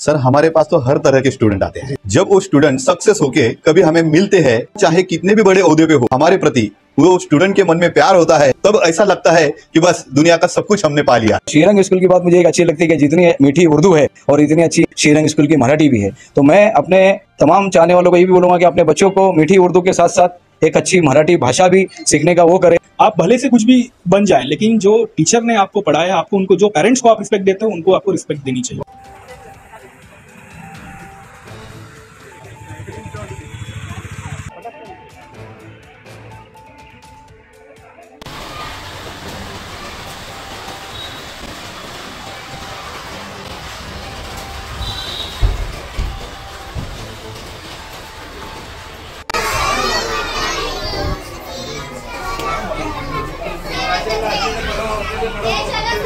Sir हमारे पास तो हर तरह के स्टूडेंट आते हैं। जब वो स्टूडेंट सक्सेस होके कभी हमें मिलते हैं चाहे कितने भी बड़े ओहदे पे हो हमारे प्रति वो स्टूडेंट के मन में प्यार होता है तब ऐसा लगता है कि बस दुनिया का सब कुछ हमने पा लिया। श्रीरंग स्कूल की बात मुझे एक अच्छी लगती है कि जितनी मीठी उर्दू है और इतनी अच्छी श्रीरंग स्कूल की मराठी भी है। तो मैं अपने तमाम चाहने वालों को ये भी बोलूँगा कि अपने बच्चों को मीठी उर्दू के साथ साथ एक अच्छी मराठी भाषा भी सीखने का वो करें। आप भले से कुछ भी बन जाए लेकिन जो टीचर ने आपको पढ़ाया आपको उनको जो पेरेंट्स को आप रिस्पेक्ट देते हो उनको आपको रिस्पेक्ट देनी चाहिए।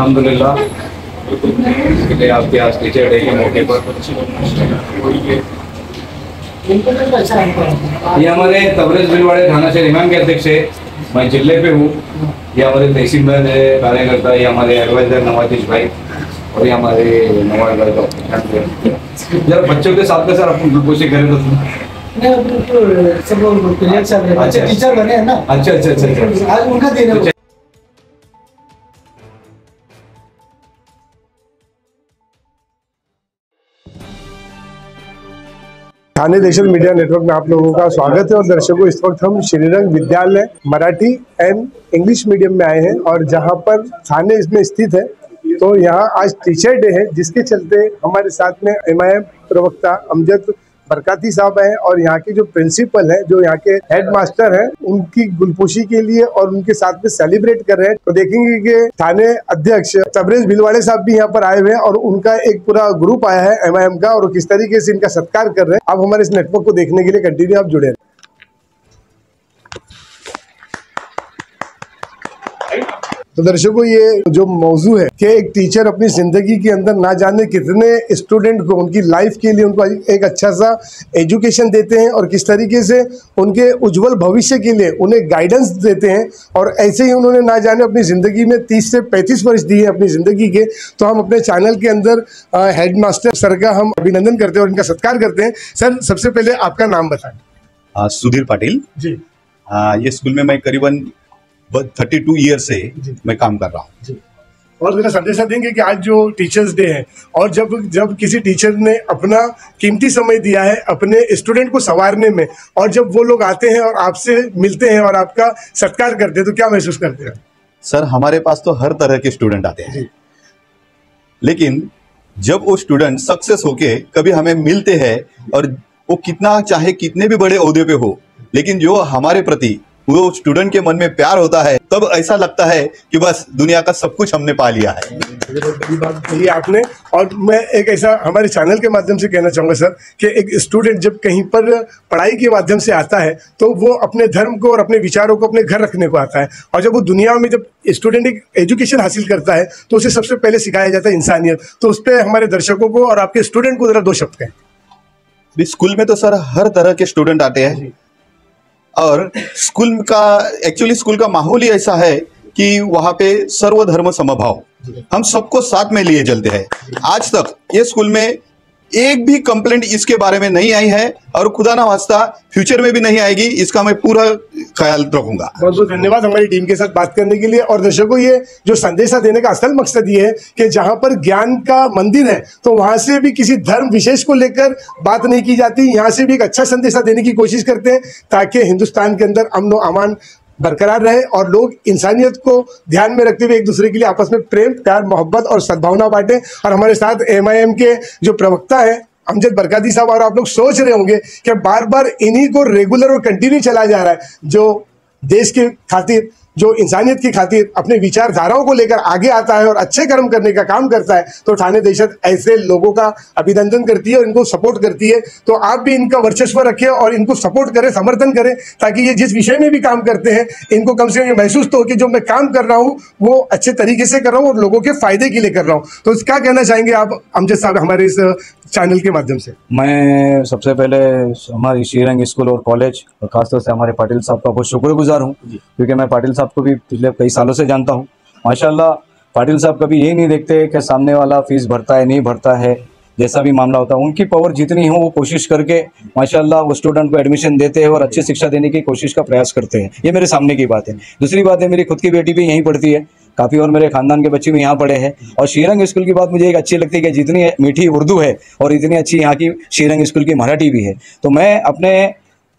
अल्हम्दुलिल्लाह। इसके लिए आपके आज टीचर डे के मौके पर। ये हमारे तबरेज बिलवाड़े थाना से इमाम के अध्यक्ष है। मैं ज़िले पे हूँ। ये हमारे तहसीलदार है कार्यकर्ता ये हमारे एडवाइजर नवाजिश भाई और ये हमारे नवाज़ भाई का जरा बच्चों के साथ में सर अपन ग्लूकोज करें तो। अच्छा। टीचर बने हैं ना। अच्छा अच्छा अच्छा अच्छा। आज उनका दिन है। थाने देशल मीडिया नेटवर्क में आप लोगों का स्वागत है और दर्शकों, इस वक्त हम श्रीरंग विद्यालय, मराठी एंड इंग्लिश मीडियम में आए हैं और जहाँ पर थाने इसमें स्थित है। तो यहाँ आज टीचर डे है, जिसके चलते हमारे साथ में एमआईएम प्रवक्ता अमजद बरकाती साहब हैं और यहाँ के जो प्रिंसिपल हैं, जो यहाँ के हेड मास्टर हैं, उनकी गुलपोशी के लिए और उनके साथ में सेलिब्रेट कर रहे हैं। तो देखेंगे कि थाने अध्यक्ष तबरेज भिलवाड़े साहब भी यहाँ पर आए हुए हैं और उनका एक पूरा ग्रुप आया है एमआईएम का, और किस तरीके से इनका सत्कार कर रहे हैं। आप हमारे इस नेटवर्क को देखने के लिए कंटिन्यू आप जुड़े रहें। तो दर्शकों ये जो मौजू है कि एक टीचर अपनी ज़िंदगी के अंदर ना जाने कितने स्टूडेंट को उनकी लाइफ के लिए उनको एक अच्छा सा एजुकेशन देते हैं और किस तरीके से उनके उज्जवल भविष्य के लिए उन्हें गाइडेंस देते हैं और ऐसे ही उन्होंने ना जाने अपनी ज़िंदगी में 30 से 35 वर्ष दिए अपनी ज़िंदगी के। तो हम अपने चैनल के अंदर हेड मास्टर सर का हम अभिनंदन करते हैं और इनका सत्कार करते हैं। सर सबसे पहले आपका नाम बताएँ। सुधीर पाटिल। जी। आ, ये स्कूल में मैं करीबन थर्टी टू ईयर से मैं काम कर रहा हूँ। और मेरा संदेशा देंगे कि आज जो टीचर्स डे है और जब जब किसी टीचर ने अपना कीमती समय दिया है अपने स्टूडेंट को संवारने में और जब वो लोग आते हैं और आपसे मिलते हैं और आपका सत्कार करते हैं तो क्या महसूस करते हैं? सर हमारे पास तो हर तरह के स्टूडेंट आते हैं। लेकिन जब वो स्टूडेंट सक्सेस होके कभी हमें मिलते हैं और वो कितना चाहे कितने भी बड़े ओहदे पे हो लेकिन जो हमारे प्रति वो स्टूडेंट के मन में प्यार होता है तब ऐसा लगता है कि बस दुनिया का सब कुछ हमने पा लिया है। ये बड़ी बात कही आपने। और मैं एक ऐसा हमारे चैनल के माध्यम से कहना चाहूँगा सर कि एक स्टूडेंट जब कहीं पर पढ़ाई के माध्यम से आता है तो वो अपने धर्म को और अपने विचारों को अपने घर रखने को आता है। और जब वो दुनिया में जब स्टूडेंट एक एजुकेशन हासिल करता है तो उसे सबसे पहले सिखाया जाता है इंसानियत। तो उस पर हमारे दर्शकों को और आपके स्टूडेंट को जरा दो शब्द कहें। स्कूल में तो सर हर तरह के स्टूडेंट आते हैं। और स्कूल का एक्चुअली स्कूल का माहौल ही ऐसा है कि वहाँ पे सर्वधर्म समभाव। हम सबको साथ में लिए चलते हैं। आज तक ये स्कूल में एक भी कंप्लेंट इसके बारे में नहीं आई है और खुदा ना वास्ता फ्यूचर में भी नहीं आएगी, इसका मैं पूरा ख्याल रखूँगा। बहुत बहुत धन्यवाद हमारी टीम के साथ बात करने के लिए और दर्शकों, ये जो संदेशा देने का असल मकसद ये है कि जहाँ पर ज्ञान का मंदिर है तो वहाँ से भी किसी धर्म विशेष को लेकर बात नहीं की जाती। यहाँ से भी एक अच्छा संदेशा देने की कोशिश करते हैं ताकि हिंदुस्तान के अंदर अमन अमान बरकरार रहे और लोग इंसानियत को ध्यान में रखते हुए एक दूसरे के लिए आपस में प्रेम, प्यार, मोहब्बत और सद्भावना बांटे। और हमारे साथ एमआईएम के जो प्रवक्ता है, अमजद बरकाती साहब, और आप लोग सोच रहे होंगे कि बार बार इन्हीं को रेगुलर और कंटिन्यू चला जा रहा है, जो देश के खातिर जो इंसानियत की खातिर अपने विचारधाराओं को लेकर आगे आता है और अच्छे कर्म करने का काम करता है तो थाने दहशत ऐसे लोगों का अभिनंदन करती है और इनको सपोर्ट करती है। तो आप भी इनका वर्चस्व रखें और इनको सपोर्ट करें समर्थन करें ताकि ये जिस विषय में भी काम करते हैं इनको कम से कम ये महसूस तो हो कि जो मैं काम कर रहा हूँ वो अच्छे तरीके से कर रहा हूँ और लोगों के फ़ायदे के लिए कर रहा हूँ। तो क्या कहना चाहेंगे आप अमजद साहब हमारे इस चैनल के माध्यम से। मैं सबसे पहले हमारी श्रीरंग स्कूल और कॉलेज और खासतौर से हमारे पाटिल साहब का बहुत शुक्रगुजार हूँ क्योंकि मैं पाटिल साहब को भी पिछले कई सालों से जानता हूँ। माशाल्लाह पाटिल साहब कभी यही नहीं देखते कि सामने वाला फ़ीस भरता है, नहीं भरता है, जैसा भी मामला होता है। उनकी पावर जितनी हो, वो कोशिश करके, माशाल्लाह, वो स्टूडेंट को एडमिशन देते हैं और अच्छी शिक्षा देने की कोशिश का प्रयास करते हैं। ये मेरे सामने की बात है। दूसरी बात है, मेरी खुद की बेटी भी यहीं पढ़ती है। काफ़ी और मेरे खानदान के बच्चे भी यहाँ पढ़े हैं। और श्रीरंग स्कूल की बात मुझे एक अच्छी लगती है कि जितनी मीठी उर्दू है और इतनी अच्छी यहाँ की श्रीरंग स्कूल की मराठी भी है। तो मैं अपने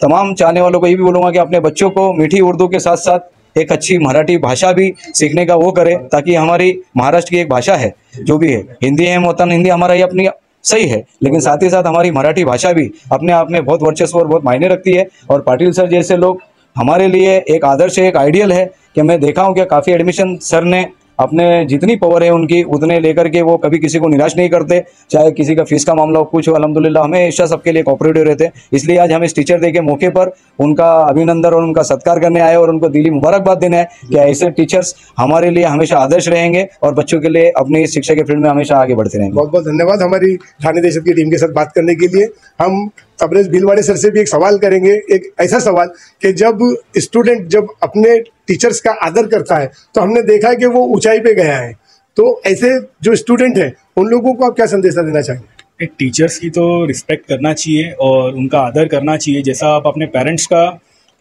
तमाम चाहने वालों को ये भी बोलूँगा कि अपने बच्चों को मीठी उर्दू के साथ साथ एक अच्छी मराठी भाषा भी सीखने का वो करे, ताकि हमारी महाराष्ट्र की एक भाषा है, जो भी है। हिंदी है मोतन हिंदी हमारा ये अपनी सही है, लेकिन साथ ही साथ हमारी मराठी भाषा भी अपने आप में बहुत वर्चस्व और बहुत मायने रखती है। और पाटिल सर जैसे लोग हमारे लिए एक आदर्श, एक आइडियल है, कि मैं देखा हूँ कि काफ़ी एडमिशन सर ने अपने जितनी पावर है उनकी, उतने लेकर के वो कभी किसी को निराश नहीं करते। चाहे किसी का फ़ीस का मामला हो, कुछ हो अलहमदिल्ला हमेशा सबके लिए कॉपरेटिव रहते हैं। इसलिए आज हम इस टीचर डे के मौके पर उनका अभिनंदन और उनका सत्कार करने आए और उनको दिली मुबारकबाद देना है कि ऐसे टीचर्स हमारे लिए हमेशा आदर्श रहेंगे और बच्चों के लिए अपनी शिक्षा के फ़ील्ड में हमेशा आगे बढ़ते रहेंगे। बहुत बहुत धन्यवाद हमारी ठाणे देशत की टीम के साथ बात करने के लिए। हम तबरेज भीलवाड़े सर से भी एक सवाल करेंगे, एक ऐसा सवाल कि जब स्टूडेंट जब अपने टीचर्स का आदर करता है तो हमने देखा है कि वो ऊंचाई पे गया है। तो ऐसे जो स्टूडेंट हैं, उन लोगों को आप क्या संदेशा देना चाहेंगे? एक टीचर्स की तो रिस्पेक्ट करना चाहिए और उनका आदर करना चाहिए। जैसा आप अपने पेरेंट्स का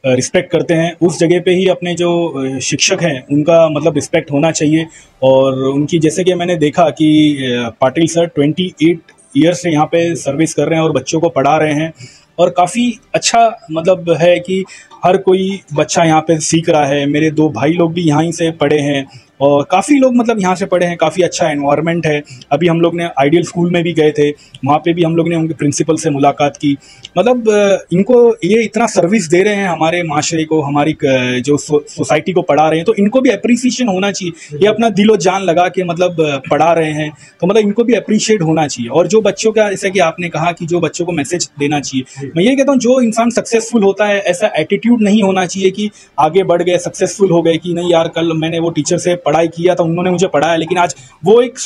रिस्पेक्ट करते हैं, उस जगह पे ही अपने जो शिक्षक हैं, उनका मतलब रिस्पेक्ट होना चाहिए। और उनकी, जैसे कि मैंने देखा कि Patil sir twenty eight year से यहाँ पे सर्विस कर रहे हैं और बच्चों को पढ़ा रहे हैं। और काफ़ी अच्छा मतलब है कि हर कोई बच्चा यहाँ पे सीख रहा है। मेरे दो भाई लोग भी यहाँ से पढ़े हैं। और काफ़ी लोग मतलब यहाँ से पढ़े हैं काफ़ी अच्छा एनवायरनमेंट है। अभी हम लोग ने आइडियल स्कूल में भी गए थे वहाँ पे भी हम लोग ने उनके प्रिंसिपल से मुलाकात की। मतलब इनको ये इतना सर्विस दे रहे हैं हमारे माशरे को हमारी जो सो, सोसाइटी को पढ़ा रहे हैं तो इनको भी अप्रिसिएशन होना चाहिए। ये अपना दिलो जान लगा के मतलब पढ़ा रहे हैं तो मतलब इनको भी अप्रिशिएट होना चाहिए। और जो बच्चों का जैसे कि आपने कहा कि जो बच्चों को मैसेज देना चाहिए मैं ये कहता हूँ जो इंसान सक्सेसफुल होता है ऐसा एटीट्यूड नहीं होना चाहिए कि आगे बढ़ गए सक्सेसफुल हो गए कि नहीं यार कल मैंने वो टीचर से पढ़ाई किया था, उन्होंने मुझे पढ़ाया, लेकिन आज वो एक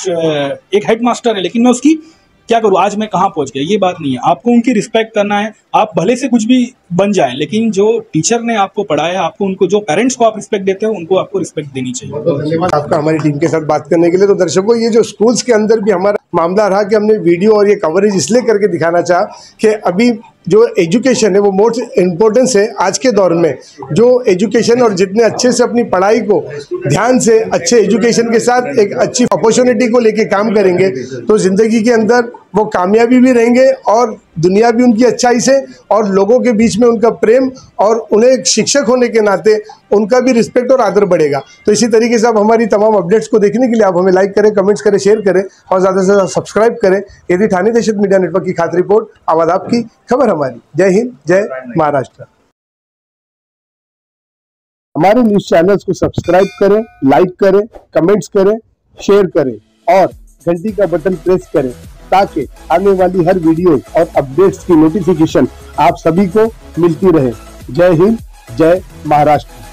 एक हेड मास्टर है, लेकिन मैं उसकी क्या करूँ, आज मैं कहाँ पहुँच गया, ये बात नहीं है। आपको उनकी रिस्पेक्ट करना है, आप भले से कुछ भी बन जाए, लेकिन जो टीचर ने आपको पढ़ाया, आपको उनको, जो पेरेंट्स को आप रिस्पेक्ट देते हो, उनको आपको रिस्पेक्ट देनी चाहिए। धन्यवाद आपका हमारी टीम के साथ बात करने के लिए। तो दर्शकों, ये जो स्कूल्स के अंदर भी हमारा मामला रहा कि हमने वीडियो और ये कवरेज इसलिए करके दिखाना चाहा कि अभी जो एजुकेशन है, वो मोस्ट इम्पोर्टेंस है आज के दौर में। जो एजुकेशन और जितने अच्छे से अपनी पढ़ाई को ध्यान से अच्छे एजुकेशन के साथ एक अच्छी अपॉर्चुनिटी को लेके काम करेंगे तो ज़िंदगी के अंदर वो कामयाबी भी रहेंगे और दुनिया भी उनकी अच्छाई से और लोगों के बीच में उनका प्रेम और उन्हें एक शिक्षक होने के नाते उनका भी रिस्पेक्ट और आदर बढ़ेगा। तो इसी तरीके से आप हमारी तमाम अपडेट्स को देखने के लिए आप हमें लाइक करें कमेंट्स करें शेयर करें और ज़्यादा से ज़्यादा सब्सक्राइब करें। यदि ठाणे देशत मीडिया नेटवर्क की खास रिपोर्ट आवाज़ आपकी, खबर हमारी जय हिंद, जय महाराष्ट्र। हमारे न्यूज़ चैनल्स को सब्सक्राइब करें लाइक करें कमेंट्स करें शेयर करें और घंटी का बटन प्रेस करें ताकि आने वाली हर वीडियो और अपडेट्स की नोटिफिकेशन आप सभी को मिलती रहे। जय हिंद, जय महाराष्ट्र।